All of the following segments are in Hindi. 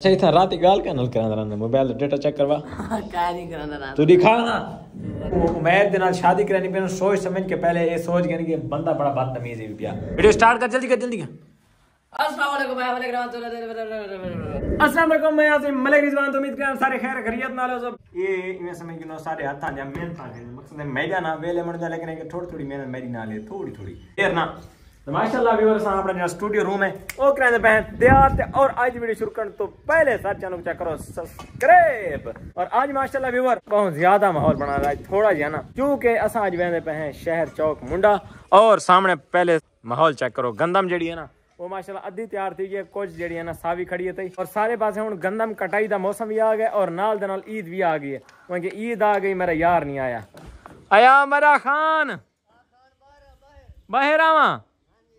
अच्छा इतना रात ही गाल क्या नल करा रहा मोबाइल डेटा चेक करवा। काय नहीं कराना रात। तू दिखा ना। उमैर दे नाल शादी करनी पे सोच समझ के पहले ये सोच गए कि बंदा बड़ा बदतमीज है पिया वीडियो स्टार्ट कर जल्दी कर जल्दी कर। अस्सलाम वालेकुम मैं वालेकुम अस्सलाम वालेकुम मैं आसिम मलिक रिजवान तो उम्मीद करन सारे खैर खैरियत नाल हो सब। ये इमे समझ के नो सारे हाथ आ जा मेहनत आ मकसद है मेरा ना वेले मन जा लेकिन थोड़ी थोड़ी मेहनत मेरी ना ले थोड़ी थोड़ी देर ना। तो जो है तो माहौल है हैं शहर चौक मुंडा, और सामने पहले माहौल चेक करो, गंदम है ना, वो अद्धी तैयार थी गई, कुछ है ना, सावी खड़ी है और सारे पास हुन गंदम कटाई का मौसम भी आ गया, और नाल ईद भी आ गई है। ईद आ गई, मेरा यार नहीं आया। आया मेरा खान। बाहर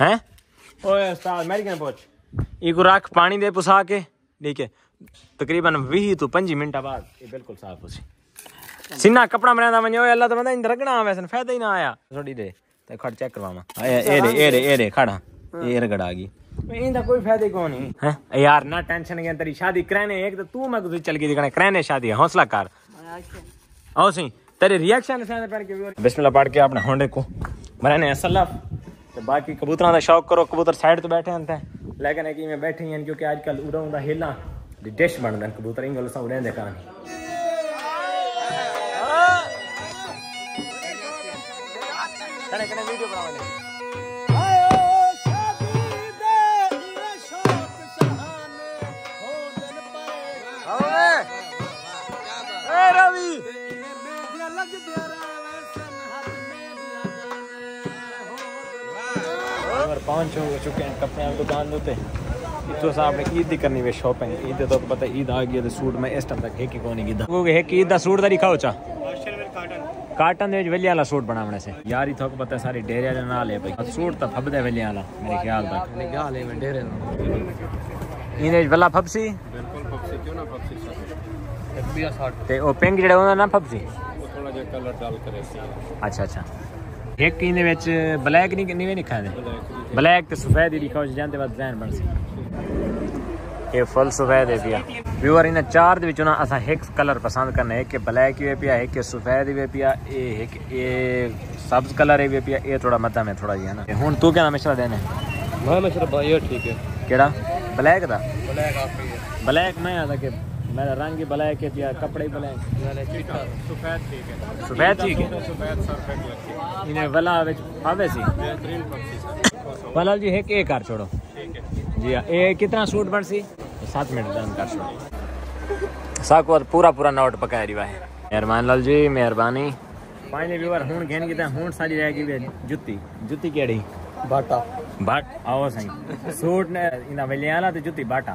हैं? ओए उस्ताद मेरी पहुँच। इको रख पानी दे पुसा के ठीक है। तकरीबन 20 तो 25 मिनट बाद। ये बिल्कुल साफ़ हो सी। सीना कपड़ा बनांदा ओए अल्लाह तो बंदा इन आवे सन फ़ायदा ही ना आया। थोड़ी दे ते खड़ चेक करवावा। ए ए रे ए रे ए रे खड़ा। ये रगड़ आ गई। कोई फ़ायदा कौन। है? यार ना टेंशन के तेरी शादी कराने एक तो तू मैं तुझे चल गई दिखाने कराने शादी हौसला कर। आओ तेरे रिएक्शन से पर के बिस्मिल्लाह पढ़ के अपने होंडे को। मरने तो बाकी कबूतर का शौक करो, कबूतर साइड तो बैठे हैं लेकिन है कि इवें बैठे हैं क्योंकि अजकल उड़ा उड़ा हेला डिश बनते हैं कबूतर। इन गलत उड़े दे कहानी वीडियो बनाने और पहुंच हो चुके हैं कपड़े की दुकान होते इतो साहब ने ईद दी करनी वे शॉपिंग ईद तो पता ईद आ गई है सूट मैं इस टाइम तक एक ही कोनी कीदा वो एक ईद दा सूट दा दिखाओ चा काटन दे वेले वाला सूट बनावने से यार इथों को पता है सारी डेरे वाले नाल है भाई सूट तो फबदे वेले वाला मेरे ख्याल तक निकाल है मैं डेरे इने वला फबसी ਬਿਲਕੁਲ ਪਪਸੀ ਕਿਉਂ ਨਾ ਪਪਸੀ ਸਰ बिया साठ ते ओ पिंक जेड़ा होंदा ना फबसी ਉਹ ਥੋੜਾ ਜਿਹਾ ਕਲਰ ਡਾਲ ਕਰੇ ਸੀ अच्छा अच्छा ਇੱਕ ਇਹਦੇ ਵਿੱਚ ਬਲੈਕ ਨਹੀਂ ਕਿੰਨੇ ਲਿਖਾ ਦੇ ਬਲੈਕ ਤੇ ਸਫੈਦ ਹੀ ਲਿਖਾ ਉਸ ਜਾਂਦੇ ਬਾਅਦ ਜ਼ਹਿਨ ਬਣ ਸੀ ਇਹ ਫੁੱਲ ਸਫੈਦ ਹੈ ਪਿਆ ਵਿਊਅਰ ਇਹਨਾਂ ਚਾਰ ਦੇ ਵਿੱਚੋਂ ਨਾ ਅਸਾਂ ਇੱਕ ਕਲਰ ਪਸੰਦ ਕਰਨਾ ਹੈ ਕਿ ਬਲੈਕ ਵੀ ਪਿਆ ਹੈ ਕਿ ਸਫੈਦ ਵੀ ਪਿਆ ਇਹ ਇੱਕ ਇਹ ਸਬਜ਼ ਕਲਰ ਹੈ ਵੀ ਪਿਆ ਇਹ ਥੋੜਾ ਮੱਧਮ ਮੈਂ ਥੋੜਾ ਜਿਹਾ ਨਾ ਹੁਣ ਤੂੰ ਕਿਹੜਾ ਮਿਸ਼ਰਾ ਦੇਣਾ ਮੈਂ ਮਿਸ਼ਰਾ ਭਾਈ ਠੀਕ ਹੈ ਕਿਹੜਾ ਬਲੈਕ ਦਾ ਬਲੈਕ ਆਪੇ ਬਲੈਕ ਮੈਂ ਆਦਾ ਕਿ मेरा रंग ही भला के दिया कपड़े ही भला सफ़ेद ठीक है। सफ़ेद ठीक है? इन्हें वला विच पावे सी बलाल जी एक एक कर छोड़ो। जी हाँ ए कितना सूट बन सी 7 मिनट डन कर छोड़ो। साको पूरा पूरा नोट पका रही है मेहरबान लाल जी मेहरबानी। फाइनली व्यूअर हुन गेन की हूँ सारी रह गई जुत्ती। जुत्ती केड़ी? बाटा। बाट आओ सही सूट ने इना वेलियाला ते जुत्ती बाटा।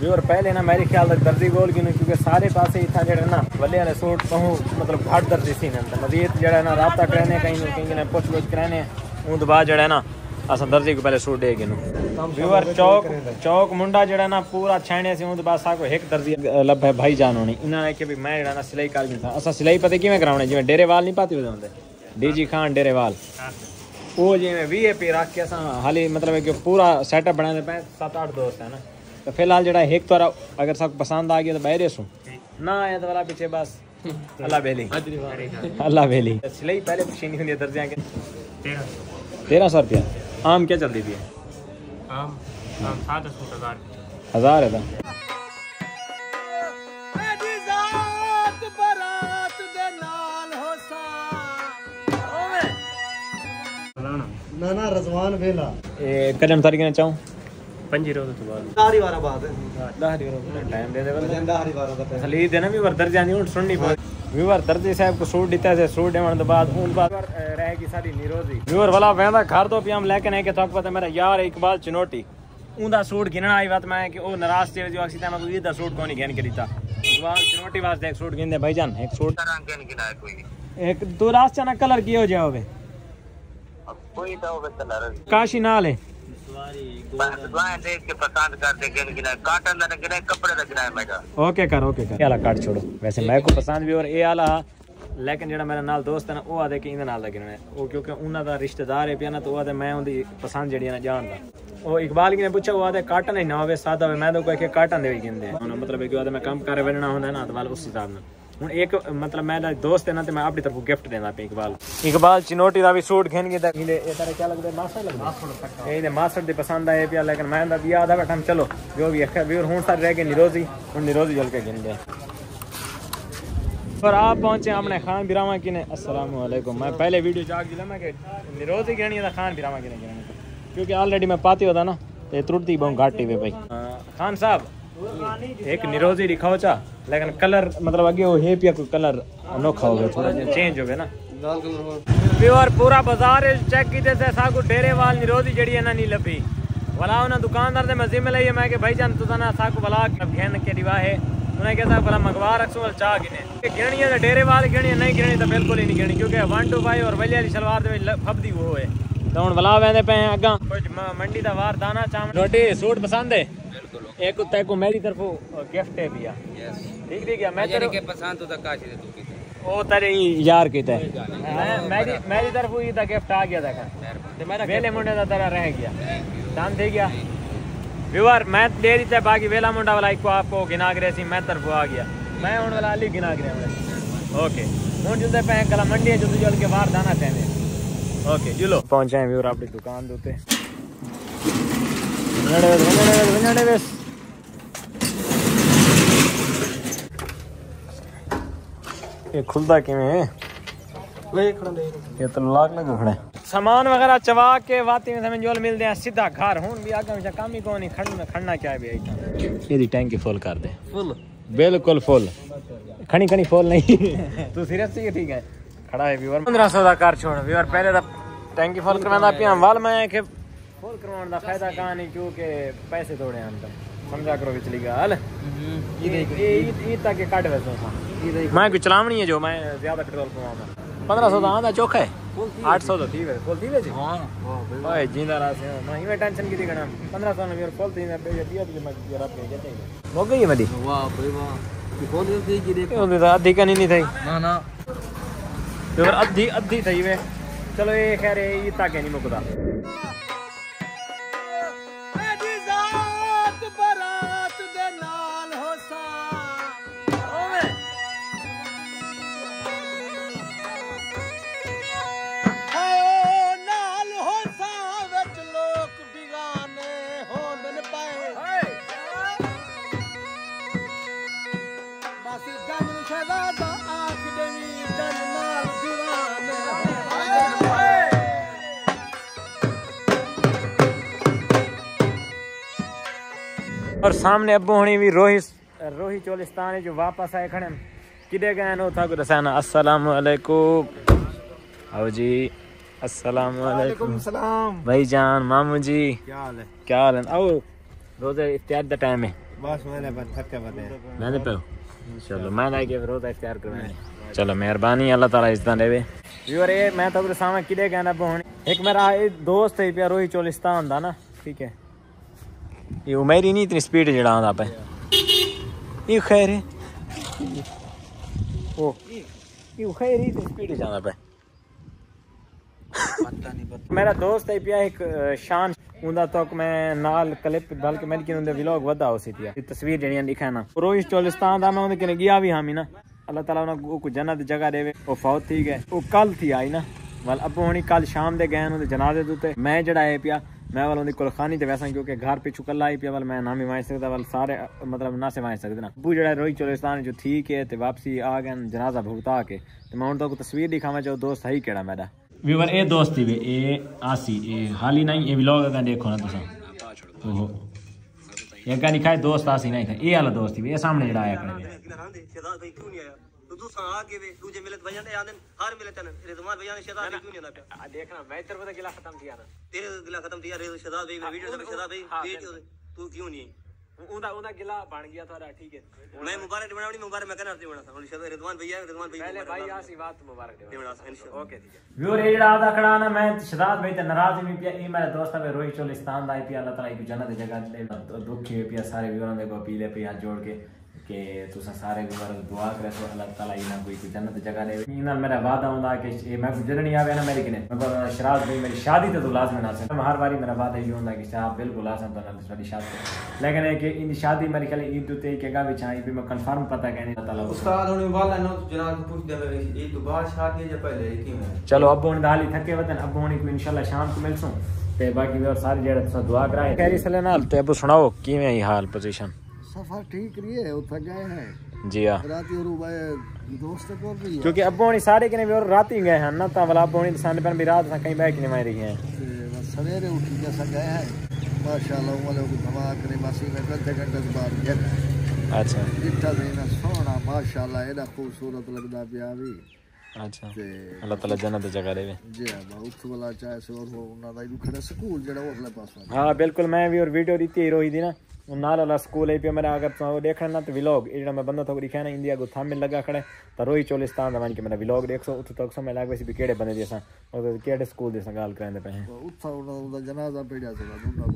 व्यूअर, पहले ना मेरे ख्याल तक दर्दी गोल की क्योंकि सारे पासे इतना जड़ा ना वाले सूट तो मतलब घट दर्दी सी ना मजीद जड़ा ना राबता कराने कहीं कहीं ने पुछ पुछ कराने, हूँ तो बाद जड़ा ना, अस दर्जी को पहले सूट दे गिनू व्यूअर, चौक चौक मुंडा जड़ा ना पूरा छाने से हूँ बाद साको एक दर्जी लब है भाई जान होनी इन्होंने कि मैं जड़ा ना सिलाई कर था असा सिलाई पता किवें कराने जिवें डेरे वाल नहीं पाते होंगे डीजी खान डेरे वाल वो जिवें वी ए पी रख के असां हाली मतलब पूरा सेटअप बनाने सत्त अठ दोस्त है ना। तो फ़िलहाल जरा एक तो अगर सब पसंद आ गया तो बहरे सू ना आया तो वाला पीछे बस। अल्लाह बेली। अल्लाह बेली। सिलाई पहले मशीन होती है दर्जिया तेरह। सौ रुपया। आम क्या चल रही थी? हज़ार। है तो। ना ना रजवान वेला। ए कदम तारीख ने चाहूँ? पंजी रहो तो दाहरी बारा बात है दाहरी बारा टाइम दे दे बंदा दाहरी बारा का खाली देना भी वर्दर जानी हूँ सुननी पड़े व्यूअर दर्जी साहब को सूट दिता है सूट देवन के बाद उन बाद रहेगी सारी निरोजी व्यूअर वाला वेंदा घर दो पिया हम लेके नहीं के तक पता मेरा यार इकबाल चिनोटी उंदा सूट गिनना आई बात मैं कि ओ नाराज़ थे जो अक्सी मैं इधर सूट कोनी घेन के दीता इकबाल चिनोटी वास्ते एक सूट गिन दे भाईजान एक सूट एक दो रास्ता ना कलर कियो जाओ वे कोई तो कलर काशी नाल है ओके कर ओके कर। आला काट छोड़ो। वैसे मैं को पसंद भी और ए आला लेकिन जो मेरा नाल दोस्त है ना वह आते कि इन्हें नाल गिनने वो क्योंकि उन्होंने रिश्तेदार है पिया ना तो वह मैं उनकी पसंद जी जानता और इकबाल ने पूछा हुआ था काटन ही ना हो सादा हो मैं तो कोई काटन दे गिनते मतलब मैं कम कर वजना होंगे ना तो उस हिसाब ना ਮੈਂ ਕੰਮ ਕਰ ਵੜਨਾ ਹੁੰਦਾ ਨਾ ਤਾਂ ਵਾਲ ਉਸ ਹਿਸਾਬ ਨਾਲ ਹੁਣ ਇੱਕ ਮਤਲਬ ਮੇਰਾ ਦੋਸਤ ਹੈ ਨਾ ਤੇ ਮੈਂ ਆਪਣੀ ਤਰਫੋਂ ਗਿਫਟ ਦੇਣਾ ਪਿਆ ਇਕਬਾਲ ਇਕਬਾਲ ਚਿਨੋਟੀ ਦਾ ਵੀ ਸੂਟ ਘਿਨ ਗਿਆ ਤਾਂ ਇਹਦੇ ਇਹ ਤਾਰੇ ਕੀ ਲੱਗਦਾ ਮਾਸਾ ਲੱਗਦਾ ਇਹ ਇਹਦੇ ਮਾਸਰ ਦੀ ਪਸੰਦ ਆਏ ਪਿਆ ਲੇਕਿਨ ਮੈਂ ਦਾ ਵੀ ਆਦਾ ਬਟਮ ਚਲੋ ਜੋ ਵੀ ਅੱਖਰ ਵੀ ਹੁਣ ਸਾਰੇ ਰਹਿ ਗਏ ਨਿਰੋਜ਼ੀ ਹੁਣ ਨਿਰੋਜ਼ੀ ਜਲ ਕੇ ਗਿਨ ਲਿਆ पर आप पहुंचे अपने खान बिरामा की ने अस्सलाम वालेकुम मैं पहले वीडियो चाक दिला मैं कि निरोज ही गिरनी था खान बिरामा की ने गिरनी क्योंकि ऑलरेडी मैं पाती होता ना ते त्रुटती बहुत घाटी वे भाई खान साहब एक निरोजी दिखाओ चा। लेकिन कलर मतलब आगे वो है पिया कोई कलर अनोखा हो गया थोड़ा चेंज हो गया ना। लाल कलर हो व्यूअर पूरा बाज़ार चेक कीते से सा को डेरे वाल निरोजी जड़ी है ना नी लपी भला उन्हें दुकानदार ने मज़े में लई, मैं के भाई जान तो ना सा को भला घेन के रिवा है। उन्हें कहता भला मंगवा रखसू और चाह गिने। गिरनी है डेरे वाल गिरनी नहीं गिरनी तो बिल्कुल ही नहीं गिरनी क्योंकि वन टू फाइव और वली वाली सलवार फबदी वो है। तो हूँ भला वेंदे पे अगर कुछ मंडी का वार दाना चावल रोटी, सूट पसंद है? एक तय को मेरी तरफो गिफ्ट है भैया। ठीक ठीक है मैं तेरे के पसंद तो काश दे तू की ओ तेरे यार की ते मैं मेरी मेरी तरफो ये ता गिफ्ट आ गया देखा ते मेरा वेले मुंडे दा तेरा रह गया। दान दे गया। व्यूअर मैं दे दी बाकी वेला मुंडा वाला इको आपको गिना करे सी मैं तरफो आ गया। मैं हुन वाला अली गिना करे ओके। हुन जुंदे पे कला मंडी जो जुल के बाहर दाना तेने ओके जुलो। पहुँचे व्यूअर अपनी दुकान दे। ਖੁੱਲਦਾ ਕਿਵੇਂ ਹੈ ਵੇ ਖੜਾ ਦੇ ये तो लाग लगा खड़े सामान वगैरह चबा के वाती में समझ जोल मिलते हैं सीधा घर हूं भी आगे हमेशा काम ही कौन नहीं खड़ना खड़ना क्या है भी आई ਇਹਦੀ ਟੈਂਕੀ ਫੁੱਲ ਕਰ ਦੇ ਫੁੱਲ ਬਿਲਕੁਲ ਫੁੱਲ ਖਣੀ ਖਣੀ ਫੁੱਲ ਨਹੀਂ ਤੂੰ ਸੀਰੀਅਸ ਸੀ ਠੀਕ ਹੈ ਖੜਾ ਹੈ ਵੀਵਰ 1500 ਦਾ ਕਰ ਛੋੜ ਵੀਵਰ ਪਹਿਲੇ ਤਾਂ ਟੈਂਕੀ ਫੁੱਲ ਕਰਵਾਉਂਦਾ ਪਿਆ ਵਾਲ ਮੈਂ ਕਿ ਫੁੱਲ ਕਰਵਾਉਣ ਦਾ ਫਾਇਦਾ ਕਾ ਨਹੀਂ ਕਿਉਂਕਿ ਪੈਸੇ ਥੋੜੇ ਹਨ समझा करो पिछली गाल। ई तक काट वैसे तो मैं कोई चलावनी है जो? मैं ज़्यादा पेट्रोल पवाऊं पंद्रह सौ तो आंदा चौखा है। आठ सौ तो थी वे। फुल थी वे जी। हाँ। ओए जींदा रास है मैं टेंशन की थी गणा 1500 में मेरे फुल थी ना पे दिया भी मैं जरा पे जाते हैं। हो गई मदी वाह भाई वाह। फुल थी जी देखो। आधी का नहीं थी। ना ना। तो अद्धी अद्धी थी वे। चलो ये खैर ये ताके नहीं मुकदा। और सामने अब होनी भी रोहित रोहित चोलिस्तान है जो वापस आए खड़े किधे गए नो था दसाना अस्सलाम वालेकुम आओ जी अस्सलाम वालेकुम सलाम। भाई जान मामू जी क्या हाल है? क्या हाल है? आओ रोज़े इत्यादि द टाइम है। बस मैंने पर थक के बताया मैंने पे चलो मैं लाइक चलो मेहरबानी अल्लाह ताला इज़्ज़त देवे। व्यूअर ये मैं तो सामने किदे कहना पौने एक मेरा दोस्त है पिया रोहित चोलिस्तान आंदा ना ठीक है? ये उमेर नहीं इतनी स्पीड जड़ा आंदा पे। ये खैर ओ ये खैर ही स्पीड जाना पे। मेरा दोस्त है पिया एक शान। ਉਹਦਾ ਤੱਕ ਮੈਂ ਨਾਲ ਕਲਿੱਪ ਬਲਕਿ ਮੈਂ ਕਿ ਉਹਦੇ ਵਲੌਗ ਵਧਾ ਹੋ ਸੀ ਪਿਆ ਇਹ ਤਸਵੀਰ ਜਿਹੜੀਆਂ ਲਿਖਾ ਨਾ ਰੋਹਿਤ ਚੋਲਿਸਤਾਨ ਦਾ ਮੈਂ ਉਹਦੇ ਕਿਨੇ ਗਿਆ ਵੀ ਹਾਮੀ ਨਾ ਅੱਲਾਹ ਤਾਲਾ ਉਹਨਾਂ ਨੂੰ ਕੋ ਜੰਨਤ ਦੀ ਜਗ੍ਹਾ ਦੇਵੇ ਉਹ ਫੌਤ ਥੀ ਗਏ ਉਹ ਕੱਲ ਥੀ ਆਈ ਨਾ ਵਲ ਅੱਬੂ ਹੁਣੀ ਕੱਲ ਸ਼ਾਮ ਦੇ ਗਏ ਉਹਦੇ ਜਨਾਜ਼ੇ ਦੇ ਉੱਤੇ ਮੈਂ ਜਿਹੜਾ ਹੈ ਪਿਆ ਮੈਂ ਵਾਲ ਉਹਦੀ ਕੁਲਖਾਨੀ ਤੇ ਵੈਸਾ ਕਿਉਂਕਿ ਘਰ ਪਿੱਛੂ ਕੱਲਾ ਆਈ ਪਿਆ ਵਲ ਮੈਂ ਨਾ ਵੀ ਵਾਂਚ ਸਕਦਾ ਵਲ ਸਾਰੇ ਅ, ਮਤਲਬ ਨਾ ਸੇ ਵਾਂਚ ਸਕਦੇ ਨਾ ਅੱਬੂ ਜਿਹੜਾ ਰੋਹਿਤ ਚੋਲਿਸਤਾਨ ਜੋ ਠੀਕ ਹੈ ਤੇ ਵਾਪਸੀ ਆ ਗਏ ਜਨਾਜ਼ਾ ਭੁਗਤਾ ਕੇ ਤੇ ਮੈਂ ਹੁਣ ਤੱਕ ਤਸਵੀਰ ਦਿਖਾਵਾਂ ਜੋ ਦੋਸਤ ਹੈ ਕਿਹੜਾ ਮੇਰਾ व्यूवर ए दोस्त ही वे ए आसी ए हाली नहीं ये व्लॉग अगर देखो ना तुम ओहो। ये का लिखा है दोस्त आसी नहीं था ये वाला दोस्त ही वे ये सामने जड़ा आया खड़े वे शहजाद भाई क्यों नहीं आया तो दूसरा आगे वे दूजे मिलत भैया ने आंदन हर मिलत ने रिजवान भैया ने शहजाद भाई क्यों नहीं आंदा पिया देखना मैं तेरे को गिला खत्म किया ना तेरे गिला खत्म किया रे शहजाद भाई वीडियो से शहजाद भाई तू क्यों नहीं खड़ा ना मैं शदाद भाई नाराज़ भी पिया ई मेरे दोस्त है रोहित चोलिस्तान जगह पिया सारे पिया जोड़ के। कि तुसा सारे गुजार दुआ करे सो तो अल्लाह ताला इना कोई जन्नत जगह दे इना मेरा वादा होंदा कि ए मैं गुजरनी आवे ना मेरे किने मतलब शराब नहीं मेरी शादी ते तो लाजमी ना से हर बारी मेरा वादा ही होंदा कि साहब बिल्कुल आसन तो ना सारी शादी लेकिन है कि इन शादी मेरे ख्याल ईद ते के गा विच आई भी मैं कंफर्म पता कहने ताला उस्ताद होने वाला ना जनाब पूछ दे ई तो बाद शादी या पहले की चलो अब होने दाली थके वतन। अब होने को इंशाल्लाह शाम को मिलसूं। ते बाकी और सारी जेड़ा तुसा दुआ कराए। कैरी सले नाल ते अब सुनाओ किवें ई हाल पोजीशन सफ़र ठीक रही है उठा गए हैं। जी हाँ। रात और भाई दोस्त को भी क्योंकि अब हुन सारे कने भी और रात गए हैं ना ता वाला अब हुन सन पर भी रात सा कहीं बैठ नहीं रही हैं। सवेरे उठी जैसा गए हैं। माशाल्लाह वाले को दवा करे मासी में घंटे घंटे के बाद गए। अच्छा। जिट्ठा देना सोना माशाल्लाह एड़ा अच्छा। ते जन्नत दी जगह देवे। जी हाँ बहुत वाला चाहे से और वो उन्ना दा खड़े स्कूल जेड़ा उसले पास हाँ बिल्कुल मैं भी और वीडियो दी ही रोई दी ना। वो नाल वाला स्कूल है पे मेरा अगर तुम देखना ना तो व्लॉग जेड़ा मैं बंदा तो दिखा ना इंडिया को थामे लगा खड़े तो रोई चोलिस्तान दा मान के मेरा व्लॉग देख सो उत तक समय लाग वैसे भी केड़े बने जैसा और केड़े स्कूल जैसा गाल करांदे पे हैं। उठा उन्ना जनाजा पड़ा था उन्ना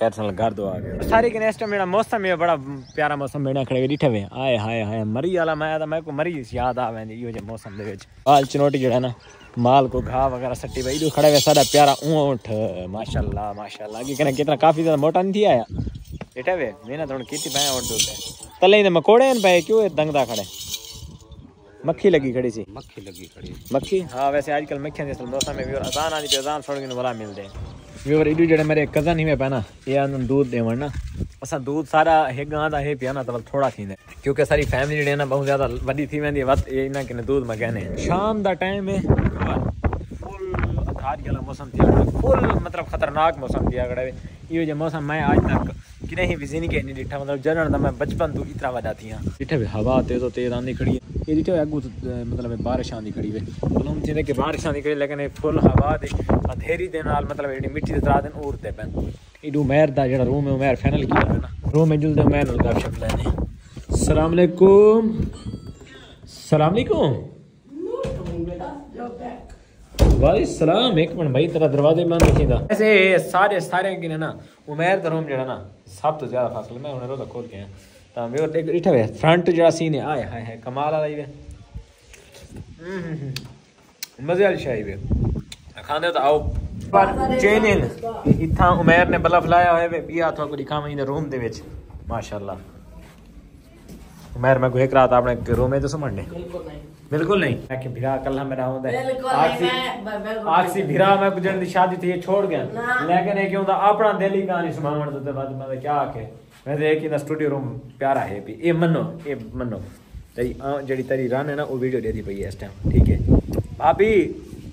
खैर सन घर दो आ गए सारे नेक्स्ट मेरा मौसम है बड़ा प्यारा मौसम बेड़ा खड़े डिठे वे आए, हाय हाय, मरी वाला मैं तो मैं को मरी याद आवे इहो जे मौसम दे विच। हाल चनोटी जेड़ा ना, माल को घाह वगैरह सट्टी भाई इधर खड़े हुए सारा प्यारा ऊँट, माशाल्लाह माशाल्लाह। कि कहना कितना काफ़ी ज़्यादा मोटा नहीं आया। बेटा वे मैंने तो कितनी पाए और दूर तले ने मकोड़े न पाए क्यों ये दंगदा खड़े? मक्खी लगी खड़ी सी। मक्खी लगी खड़ी। मक्खी? हाँ वैसे आजकल मक्खियाँ जैसे मौसम में व्यूअर आसान आनी आसान छोड़ के बड़ा मिलते हैं व्यूअर इडू जो मेरे कज़न ही में पैना ये आनंद दूध देव ना। अस दूध सारा हे गां दा हे पियाना तो थोड़ा थी क्योंकि सारी फैमिली जी ना बहुत ज़्यादा वही थी वेंदी वत ये इन्हें कि दूध में कहने। शाम का टाइम है। फुल मौसम थी फुल मतलब खतरनाक मौसम थी अगड़े। यो मौसम मैं आज तक किने ही भी ज़िंदगी नहीं ॾिठा मतलब जरण दा मैं बचपन तो इतना वॾा थी आहियाँ ॾिठे भी हवा तेज़ो तेज़ आंदी खड़ी है। ये ॾिठो अॻू मतलब बारिश आंदी खड़ी वे। मालूम थी कि बारिश आंदी खड़ी, लेकिन फुल हवा दे अंधेरी दे मतलब एडी मिट्टी दे तरा दिन उड़ते पैन एडू उमैर दा जेड़ा रूम है उमैर फाइनल किया है ना। रूम में जुलदे नाल गपशप लेने वालेकुम अस्सलाम वालेकुम वाले सलाम एक मिनट भाई तेरा दरवाजे बंद रखींदा ऐसे सारे सारे की ना उमेर दा रूम जेड़ा ना सब तो ज्यादा फासला मैं हुन रोजा खोल के आया ਤਾਂ ਵੀ ਉਹ ਇਠਾ ਵੇ ਫਰੰਟ ਜਿਹੜਾ ਸੀਨ ਹੈ ਆਏ ਹਾਏ ਹਾਏ ਕਮਾਲ ਵਾਲਾ ਹੀ ਵੇ ਮਜ਼ੇ ਵਾਲੀ ਸ਼ਾਈ ਵੇ ਖਾਂਦੇ ਤਾਂ ਆਓ ਪਰ ਚੇਨਿੰਗ ਇਥਾਂ ਉਮੇਰ ਨੇ ਬਲਫ ਲਾਇਆ ਹੋਇਆ ਵੇ ਵੀ ਆ ਤੁਹਾਨੂੰ ਦਿਖਾਵਾਂ ਇਹਦੇ ਰੂਮ ਦੇ ਵਿੱਚ ਮਾਸ਼ਾਅੱਲਾ ਉਮੇਰ ਮੈਂ ਕੋਈ ਇੱਕ ਰਾਤ ਆਪਣੇ ਰੂਮ ਵਿੱਚ ਸੁਮਣਨੇ बिल्कुल नहीं बिल्कुल नहीं। मैं भिरा कल मेरा होता है बिल्कुल आखसी नहीं, मैं- ब- बिल्कुल आखसी भिरा मैं गुजरन दी शादी थी ये छोड़ गया। लेकिन एक होता? अपना दिल ही कहानी सुनावन तो बाद मैं क्या आखे? मैं तो एक ही स्टूडियो रूम प्यारा है भी। ये मनो ये मनो तेरी आ, जेड़ी तेरी रन है ना वो वीडियो दे दी पई है इस टाइम ठीक है? भाभी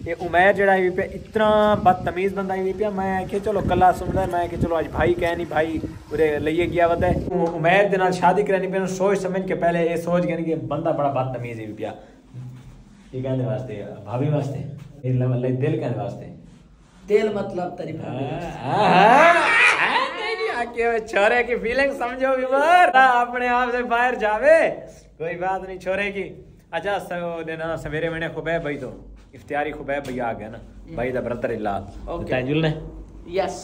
ये उमैर जेड़ा है पे इतना बदतमीज बंदा ही पिया मैं कि चलो कला सुनदा मैं कि चलो आज भाई कह नहीं भाई उरे लइए गया है उमैर दे नाल शादी करनी पे सोच समझ के पहले ये सोच गए कि बंदा बड़ा बदतमीज ही पिया ये कहने वास्ते भाभी वास्ते ये ल- ल- दिल कहने वास्ते। तेल मतलब तेरी भाभी छोरे की फीलिंग समझो बीमार अपने आप से बाहर जावे। कोई बात नहीं छोरे की। अच्छा सो देना सवेरे मैंने खुबैब भाई तो। इफ्तियारी खुबैब भैया आ गया ना। भाई दा ब्रदर इल्ला Okay. तैजुल ने यस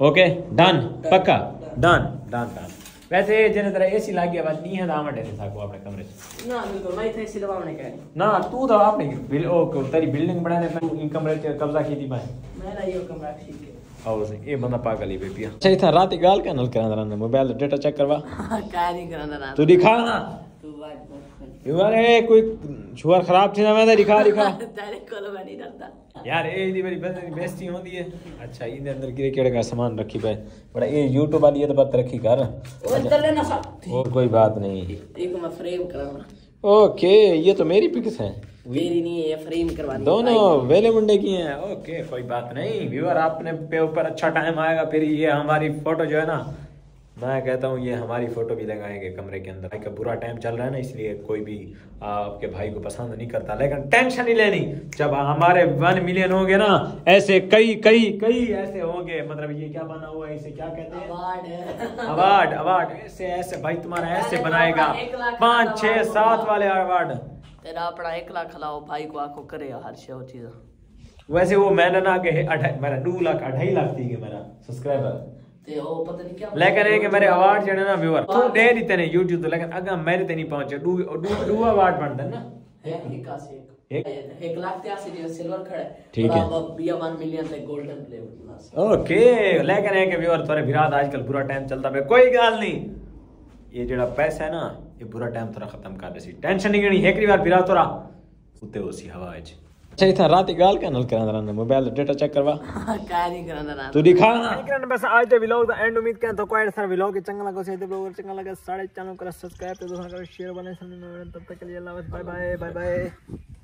ओके डन पक्का? डन डन डन वैसे जने तरह एसी लाग गया बस नहीं है दाम था को अपने कमरे ना बिल्कुल मैं थे का नहीं। ना तू तो अपनी बिल ओ तेरी बिल्डिंग बनाने पे इन कमरे पे कब्जा की थी मैं मेरा ये कमरा ठीक है और ये बंदा पागल ही बेपिया अच्छा था रात ही गाल का नल करा रहा मोबाइल डाटा चेक करवा। क्या नहीं करना ना तू दिखा ना। तू बात मत यार ए कोई शुगर खराब थी ना मैं तो दिखा दिखा। तेरे को मैं नहीं डरता। यार ए दी मेरी बंदे बेइज्जती होती है। अच्छा इनके अंदर किरे केड़े का सामान रखी पे? बड़ा ये YouTube वाली ये तो बात रखी कर। वो इधर लेना सब और कोई बात नहीं। एक मैं फ्रेम कराऊँगा। ओके ये तो मेरी पिक्स हैं। मेरी नहीं है ये फ्रेम करवानी दोनों वेले मुंडे की हैं। ओके कोई बात नहीं। व्यूअर आपने पे ऊपर अच्छा टाइम आएगा फिर ये हमारी फ़ोटो जो है ना मैं कहता हूँ ये हमारी फ़ोटो भी लगाएँगे कमरे के अंदर। भाई का बुरा टाइम चल रहा है ना इसलिए कोई भी आपके भाई को पसंद नहीं करता। लेकिन टेंशन नहीं लेनी। जब हमारे वन मिलियन होंगे ना ऐसे कई कई कई ऐसे होंगे। मतलब ये क्या बना हुआ है इसे क्या कहते हैं? Award award award. ऐसे ऐसे भाई तुम्हारा ऐसे बनाएगा। पाँच छह सात वाले अवार्ड। तेरा अपना एक लाख खिलाओ भाई को आँखों करे हर शे चीज़। वैसे वो मैंने ना के मेरा दो लाख अढ़ाई लाख थी मेरा सब्सक्राइबर लेकिन है कि मेरे अवार्ड जो है ना व्यूअर तो दे देते ने YouTube लेकिन अगर मेरे नहीं पहुँचे दो दो दो अवार्ड बनते हैं ना है एक? लाख त्यासी जो सिल्वर खड़े ठीक है। बिया वन मिलियन ते गोल्डन प्ले ओके लेकिन है कि व्यूअर थोड़े विराट आजकल बुरा टाइम चलता है कोई गल नहीं ये जेड़ा पैसा है ना ये बुरा टाइम थोड़ा खत्म कर देसी टेंशन नहीं करनी एक बार विराट थोड़ा उते हवा है अच्छा इतना रात गाल का नल करा रहा मोबाइल डेटा चेक करवा। क्या नहीं करना ना तू दिखा। करन बस आज दे व्लॉग दा एंड उम्मीद करन तो क्वाइट सर व्लॉग के चंगा लगा से ब्लॉगर चंगा लगा। सारे चैनल को सब्सक्राइब तो करो शेयर बने तब तक के लिए अल्लाह बाय बाय बाय बाय